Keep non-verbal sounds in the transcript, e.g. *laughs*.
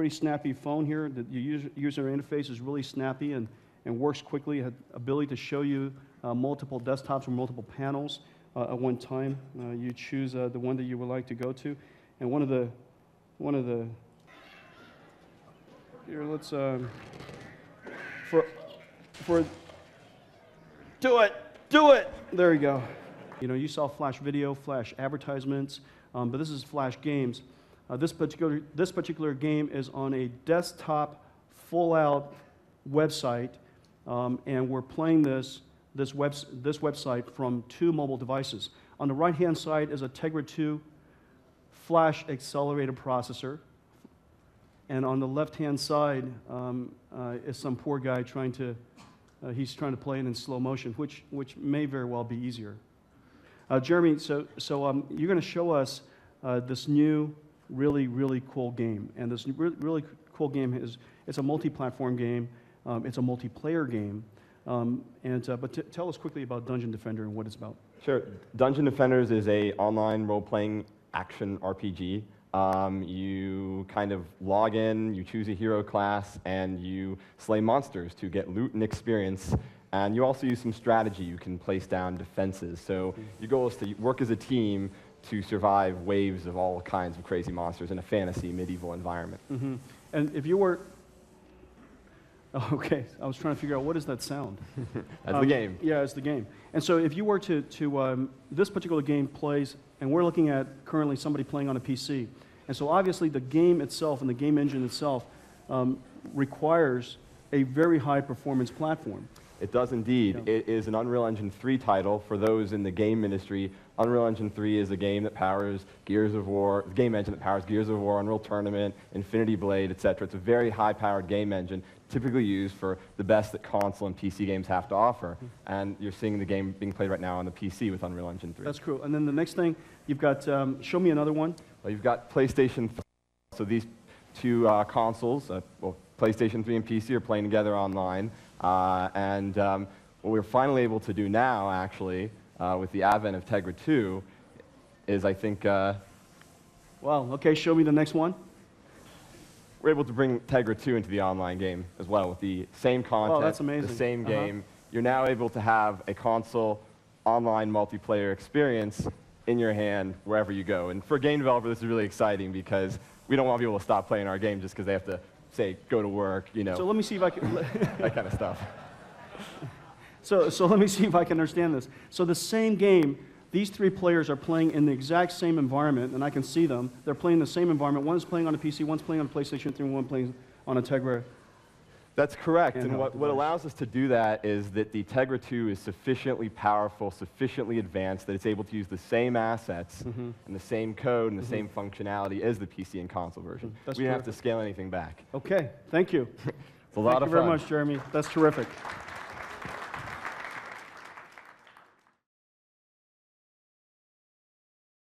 pretty snappy phone here. The user, user interface is really snappy and, and works quickly. It ability to show you uh, multiple desktops or multiple panels uh, at one time. Uh, you choose uh, the one that you would like to go to. And one of the, one of the, here, let's, um, for, for, do it, do it. There you go. You know, you saw Flash video, Flash advertisements, um, but this is Flash games. Uh, this, particular, this particular game is on a desktop, full out website, um, and we're playing this, this, web, this website from two mobile devices. On the right hand side is a Tegra 2 Flash accelerated processor. And on the left hand side um, uh, is some poor guy trying to, uh, he's trying to play it in slow motion, which, which may very well be easier. Uh, Jeremy, so, so um, you're going to show us uh, this new, really, really cool game. And this re- really cool game is it's a multi-platform game. Um, it's a multiplayer game. Um, and, uh, but t- tell us quickly about Dungeon Defender and what it's about. Sure. Dungeon Defenders is a online role-playing action RPG. Um, you kind of log in, you choose a hero class, and you slay monsters to get loot and experience. And you also use some strategy. You can place down defenses. So your goal is to work as a team to survive waves of all kinds of crazy monsters in a fantasy medieval environment. hmm And if you were, *laughs* okay, I was trying to figure out what is that sound. *laughs* That's Um, the game. Yeah, it's the game. And so if you were to, to um, this particular game plays, and we're looking at currently somebody playing on a PC. And so obviously the game itself and the game engine itself um, requires a very high performance platform. It does indeed. Yeah. It is an Unreal Engine 3 title. For those in the game industry, Unreal Engine 3 is a game that powers Gears of War, game engine that powers Gears of War, Unreal Tournament, Infinity Blade, etc. It's a very high-powered game engine, typically used for the best that console and PC games have to offer. Hmm. And you're seeing the game being played right now on the PC with Unreal Engine 3. That's cool. And then the next thing, you've got, um, show me another one. Well, you've got PlayStation 3. So these two uh, consoles, uh, well, PlayStation 3 and PC, are playing together online. Uh, and um, what we're finally able to do now, actually, uh, with the advent of Tegra 2, is I think uh, Wow, okay, show me the next one. we're able to bring Tegra 2 into the online game as well with the same content, that's amazing. the same Uh-huh. game. You're now able to have a console online multiplayer experience in your hand wherever you go. And for a game developer, this is really exciting because we don't want people to stop playing our game just because they have to, say, go to work, you know, So let me see if I can. *laughs* *laughs* that kind of stuff. So, so let me see if I can understand this. So the same game, these three players are playing in the exact same environment, and I can see them. They're playing the same environment. One's playing on a PC, one's playing on a PlayStation 3, and one playing on a Tegra. That's correct. And what, what allows us to do that is that the Tegra 2 is sufficiently powerful, sufficiently advanced that it's able to use the same assets Mm-hmm. and the same code and the same functionality as the PC and console version. Mm, that's we don't have to scale anything back. Okay, thank you. *laughs* It's a lot thank of fun. Thank you very much, Jeremy. That's terrific.